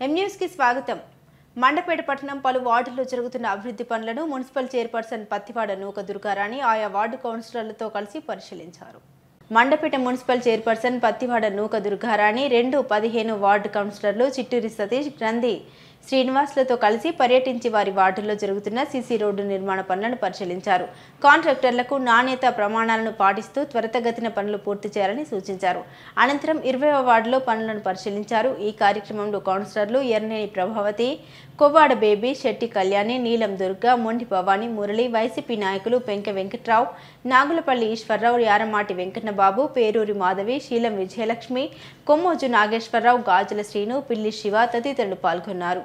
ఎంన్యూస్కి స్వాగతం. మండపేట పట్టణం పలు వార్డుల్లో జరుగుతున్న అభివృద్ధి పనులను మున్సిపల్ చైర్పర్సన్ పత్తివాడ నూక దుర్గారాణి ఆయా వార్డు కౌన్సిలర్లతో కలిసి పరిశీలించారు. మండపేట మున్సిపల్ చైర్పర్సన్ పత్తివాడ నూక దుర్గారాణి రెండు పదిహేను వార్డు కౌన్సిలర్లు చిట్టూరి సతీష్ గ్రంథి శ్రీనివాస్లతో కలిసి పర్యటించి వారి వార్డుల్లో జరుగుతున్న సీసీ రోడ్డు నిర్మాణ పనులను పరిశీలించారు. కాంట్రాక్టర్లకు నాణ్యత ప్రమాణాలను పాటిస్తూ త్వరితగతిన పనులు పూర్తి చేయాలని సూచించారు. అనంతరం ఇరవైవ వార్డులో పనులను పరిశీలించారు. ఈ కార్యక్రమంలో కౌన్సిలర్లు ఎర్నేని ప్రభావతి కొవ్వాడ బేబీ శెట్టి కళ్యాణి నీలం దుర్గ మొండి భవాని మురళి వైసీపీ నాయకులు పెంక వెంకట్రావు నాగులపల్లి ఈశ్వరరావు యారమాటి వెంకన్నబాబు పేరూరి మాధవి శీలం విజయలక్ష్మి కొమ్మోజు నాగేశ్వరరావు గాజుల శ్రీను పిల్లి శివ తదితరులు పాల్గొన్నారు.